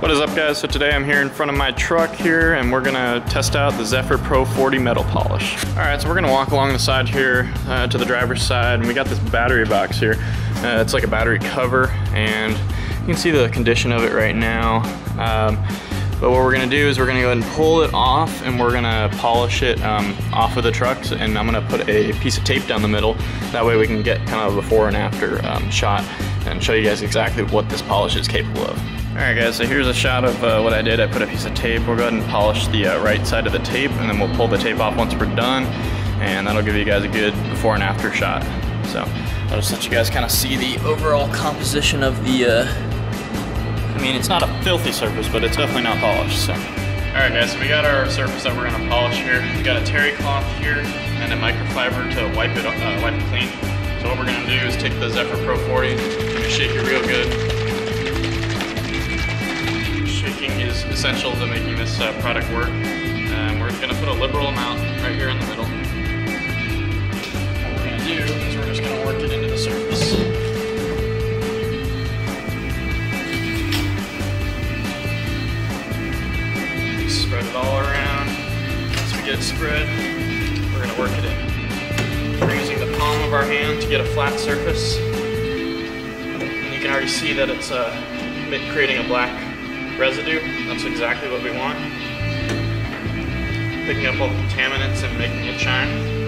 What is up guys? So today I'm here in front of my truck here and we're gonna test out the Zephyr Pro 40 metal polish. All right, so we're gonna walk along the side here uh, to the driver's side and we got this battery box here. Uh, it's like a battery cover and you can see the condition of it right now. Um, but what we're gonna do is we're gonna go ahead and pull it off and we're gonna polish it um, off of the trucks and I'm gonna put a piece of tape down the middle. That way we can get kind of a before and after um, shot and show you guys exactly what this polish is capable of. Alright guys, so here's a shot of uh, what I did. I put a piece of tape. We'll go ahead and polish the uh, right side of the tape and then we'll pull the tape off once we're done and that'll give you guys a good before and after shot. So I'll just let you guys kind of see the overall composition of the, uh, I mean it's not a filthy surface but it's definitely not polished. So. Alright guys, so we got our surface that we're going to polish here. We got a terry cloth here and a microfiber to wipe it, uh, wipe it clean. So what we're going to do is take the Zephyr Pro 40, shake it real good, Shaking is essential to making this uh, product work. Um, we're going to put a liberal amount right here in the middle. What we're to do is we're just to work it into the surface. Spread it all around. Once we get it spread, we're to work it in. We're using the palm of our hand to get a flat surface. And you can already see that it's uh, creating a black residue. That's exactly what we want. Picking up all the contaminants and making it shine.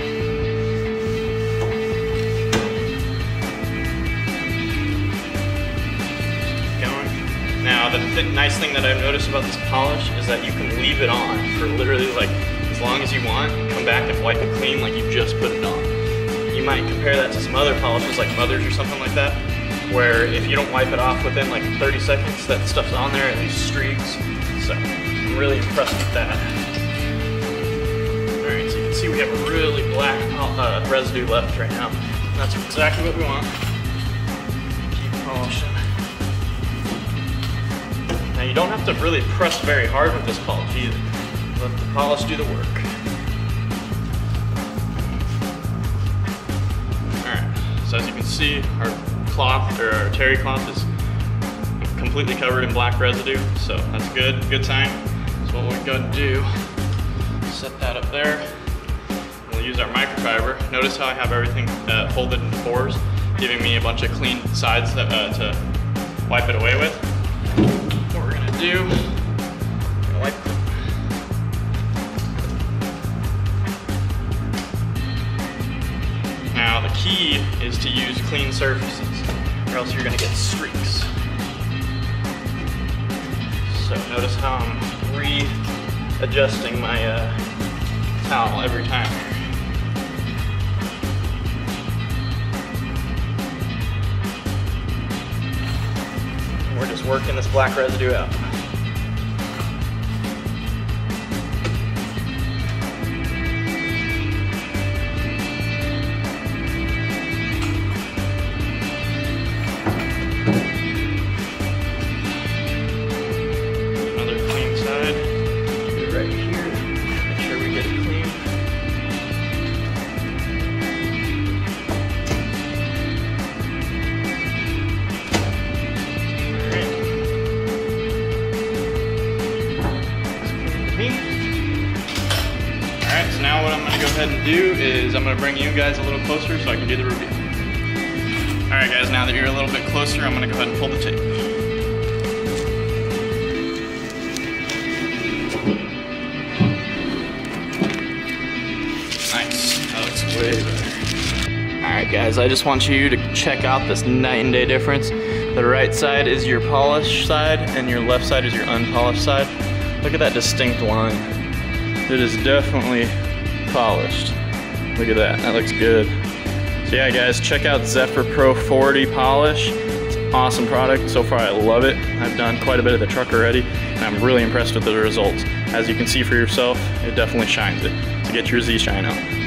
Now, the th nice thing that I've noticed about this polish is that you can leave it on for literally like as long as you want. Come back and wipe it clean like you just put it on. You might compare that to some other polishes like Mother's or something like that where if you don't wipe it off within like 30 seconds, that stuff's on there and these streaks. So I'm really impressed with that. All right, so you can see we have a really black uh, residue left right now. That's exactly what we want. Keep polishing. Now you don't have to really press very hard with this polish either. Let the polish do the work. See, our cloth or our terry cloth is completely covered in black residue, so that's good, good sign. So what we're to do, set that up there. We'll use our microfiber. Notice how I have everything uh, folded into fours, giving me a bunch of clean sides that, uh, to wipe it away with. What we're gonna do, key is to use clean surfaces or else you're gonna get streaks. So notice how I'm readjusting my uh, towel every time. we're just working this black residue out. Now what I'm gonna go ahead and do is I'm gonna bring you guys a little closer so I can do the review. All right guys, now that you're a little bit closer, I'm gonna go ahead and pull the tape. Nice, that looks way better. All right guys, I just want you to check out this night and day difference. The right side is your polished side and your left side is your unpolished side. Look at that distinct line. It is definitely polished. Look at that, that looks good. So yeah guys, check out Zephyr Pro 40 polish. It's an awesome product. So far I love it. I've done quite a bit of the truck already and I'm really impressed with the results. As you can see for yourself, it definitely shines it. So get your Z shine out.